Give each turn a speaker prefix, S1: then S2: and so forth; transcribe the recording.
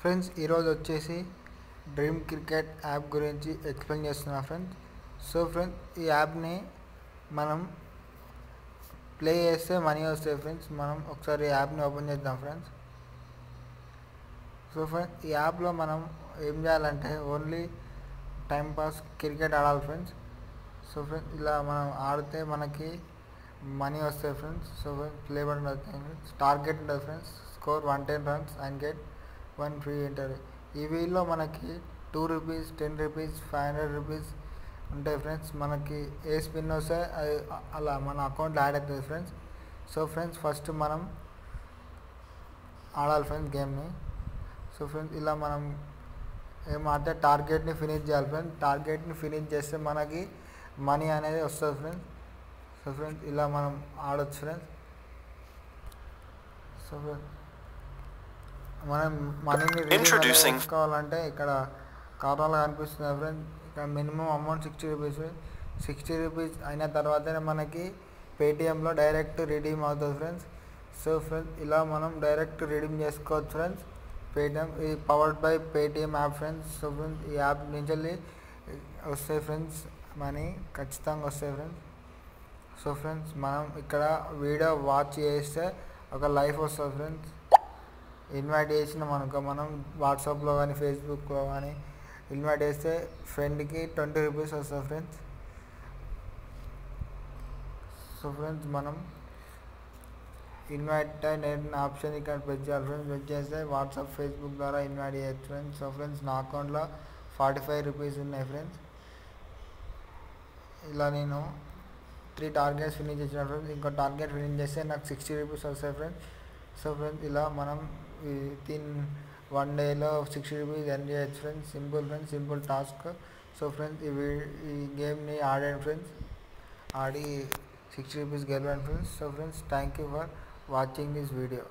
S1: Friends ఈరోజు వచ్చేసి dream cricket app గురించి ఎక్స్ప్లెయిన్ చేస్తున్నా ఫ్రెండ్స్. సో ఫ్రెండ్స్ ఈ యాప్ని మనం ప్లే చేస్తే మనీ వస్తాయి ఫ్రెండ్స్. మనం ఒకసారి ఈ యాప్ని ఓపెన్ చేద్దాం ఫ్రెండ్స్. సో ఫ్రెండ్స్ ఈ యాప్లో మనం ఏం చేయాలంటే ఓన్లీ టైం పాస్ క్రికెట్ ఆడాలి ఫ్రెండ్స్. సో ఫ్రెండ్స్ ఇలా మనం ఆడితే మనకి మనీ వస్తాయి friends. So friends play button వస్తాయి ఫ్రెండ్స్. టార్గెట్ ఉంటుంది friends. Score one ten runs and get one free enter ఈ వీల్లో మనకి two rupees ten rupees five hundred rupees ఉంటాయి ఫ్రెండ్స్. మనకి ఏ స్పిన్ వస్తే అది అలా మన అకౌంట్లో యాడ్ అవుతుంది ఫ్రెండ్స్. సో ఫ్రెండ్స్ ఫస్ట్ మనం ఆడాలి ఫ్రెండ్స్ గేమ్ని. సో ఫ్రెండ్స్ ఇలా మనం ఏమంటే టార్గెట్ని ఫినిష్ చేయాలి ఫ్రెండ్స్. టార్గెట్ని ఫినిష్ చేస్తే మనకి మనీ అనేది వస్తుంది ఫ్రెండ్స్. సో ఫ్రెండ్స్ ఇలా మనం ఆడొచ్చు ఫ్రెండ్స్. సో ఫ్రెండ్స్ మనం మనీని
S2: Introducing.
S1: తీసుకోవాలంటే ఇక్కడ ఖాతాలో కనిపిస్తుంది ఫ్రెండ్స్ ఇక్కడ minimum amount sixty rupees sixty rupees అయిన తర్వాతనే మనకి పేటిఎంలో డైరెక్ట్ రిడీమ్ అవుతుంది ఫ్రెండ్స్ సో ఫ్రెండ్స్ ఇలా మనం డైరెక్ట్ రిడీమ్ చేసుకోవచ్చు ఫ్రెండ్స్ పేటిఎం ఇది powered by Paytm app friends so friends ఈ యాప్ నుంచి వెళ్ళి వస్తాయి ఫ్రెండ్స్ మనీ ఖచ్చితంగా వస్తాయి ఫ్రెండ్స్ సో ఫ్రెండ్స్ మనం ఇక్కడ వీడియో వాచ్ చేస్తే ఒక లైఫ్ వస్తుంది ఫ్రెండ్స్ ఇన్వైట్ చేసినాం అనుకో మనం వాట్సాప్లో కానీ ఫేస్బుక్లో కానీ ఇన్వైట్ చేస్తే ఫ్రెండ్కి ట్వంటీ రూపీస్ వస్తుంది ఫ్రెండ్స్. సో ఫ్రెండ్స్ మనం ఇన్వైట్ నేను ఆప్షన్ ఇక్కడ ప్రెస్ చేయాలి ఫ్రెండ్స్. ప్రెస్ చేస్తే వాట్సాప్ ఫేస్బుక్ ద్వారా ఇన్వైట్ చేయొచ్చు ఫ్రెండ్స్. సో ఫ్రెండ్స్ నా అకౌంట్లో ఫార్టీ ఫైవ్ రూపీస్ ఉన్నాయి ఫ్రెండ్స్. ఇలా నేను త్రీ టార్గెట్స్ ఫినిష్ చేసిన ఫ్రెండ్స్. ఇంకో టార్గెట్ ఫినిష్ చేస్తే నాకు సిక్స్టీ రూపీస్ వస్తాయి ఫ్రెండ్స్. ఫ్రెండ్స్ ఇలా మనం విత్ ఇన్ వన్ డేలో సిక్స్టీ రూపీస్ ఎర్న్ చేయొచ్చు friends simple friends simple task so friends ఇవి ఈ గేమ్ని ఆడాను ఫ్రెండ్స్ ఆడి sixty rupees గెలవండి friends so friends thank you for watching this video